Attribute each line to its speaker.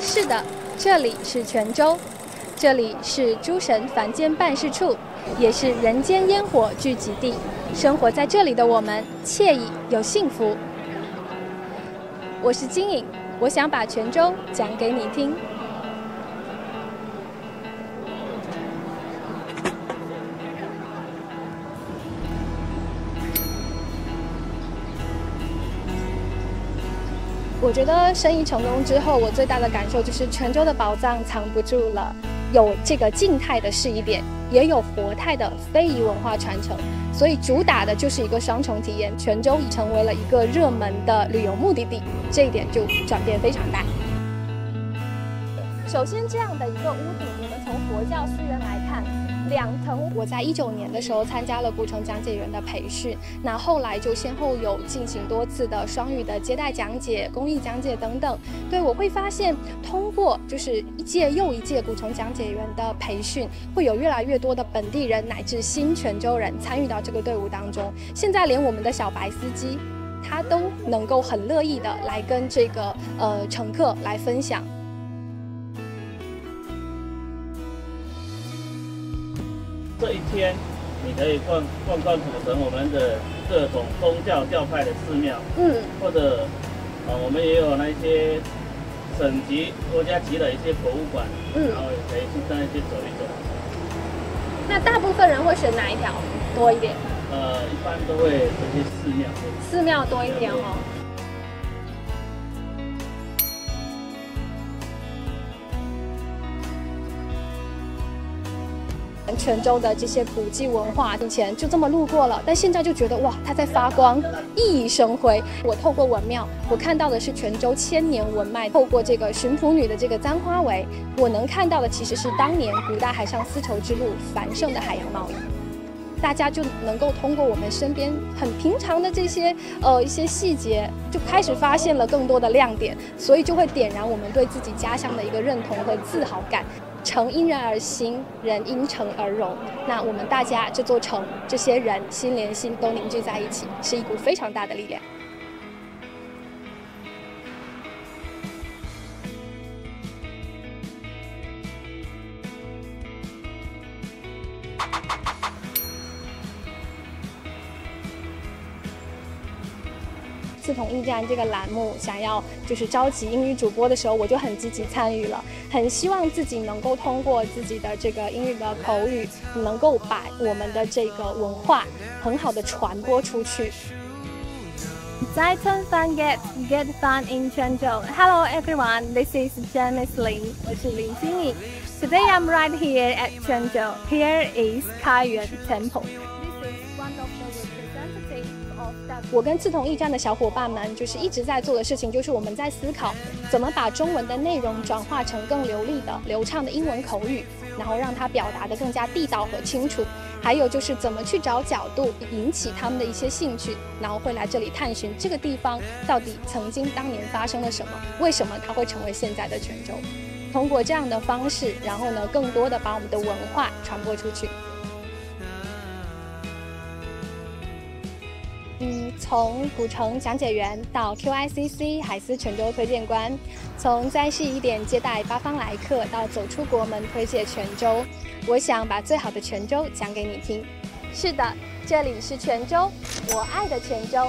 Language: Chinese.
Speaker 1: 是的，这里是泉州，这里是诸神凡间办事处，也是人间烟火聚集地。生活在这里的我们，惬意又幸福。我是金颖，我想把泉州讲给你听。我觉得生意成功之后，我最大的感受就是泉州的宝藏藏不住了。有这个静态的试衣点，也有活态的非遗文化传承，所以主打的就是一个双重体验。泉州已成为了一个热门的旅游目的地，这一点就转变非常大。首先，这样的一个屋顶，我们从佛教寺院来看。两层，我在一九年的时候参加了古城讲解员的培训，那后来就先后有进行多次的双语的接待讲解、公益讲解等等。对我会发现，通过就是一届又一届古城讲解员的培训，会有越来越多的本地人乃至新泉州人参与到这个队伍当中。现在连我们的小白司机，他都能够很乐意的来跟这个呃乘客来分享。
Speaker 2: 这一天，你可以逛逛逛古城，我们的各种宗教教派的寺庙，嗯，或者，啊，我们也有那些省级、国家级的一些博物馆，嗯，然后也可以去那些走一走。
Speaker 1: 那大部分人会选哪一条多一点？
Speaker 2: 呃，一般都会这些寺庙，
Speaker 1: 寺庙多一点哦。泉州的这些古迹文化，以前就这么路过了，但现在就觉得哇，它在发光，熠熠生辉。我透过文庙，我看到的是泉州千年文脉；透过这个巡捕女的这个簪花围，我能看到的其实是当年古代海上丝绸之路繁盛的海洋贸易。大家就能够通过我们身边很平常的这些呃一些细节，就开始发现了更多的亮点，所以就会点燃我们对自己家乡的一个认同和自豪感。城因人而兴，人因城而荣。那我们大家这座城，这些人心连心都凝聚在一起，是一股非常大的力量。自从驿站这个栏目想要就是召集英语主播的时候，我就很积极参与了，很希望自己能够通过自己的这个英语的口语，能够把我们的这个文化很好的传播出去。再春 fun get get fun in Chenzhou. Hello everyone, this is Janice Lin. 我是林心颖。Today I'm right here at Chenzhou. Here is Kaiyuan Temple. 我跟刺桐驿站的小伙伴们，就是一直在做的事情，就是我们在思考怎么把中文的内容转化成更流利的、流畅的英文口语，然后让它表达的更加地道和清楚。还有就是怎么去找角度，引起他们的一些兴趣，然后会来这里探寻这个地方到底曾经当年发生了什么，为什么它会成为现在的泉州。通过这样的方式，然后呢，更多的把我们的文化传播出去。从古城讲解员到 QICC 海思泉州推荐官，从在细一点接待八方来客到走出国门推介泉州，我想把最好的泉州讲给你听。是的，这里是泉州，我爱的泉州。